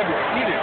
grab your feet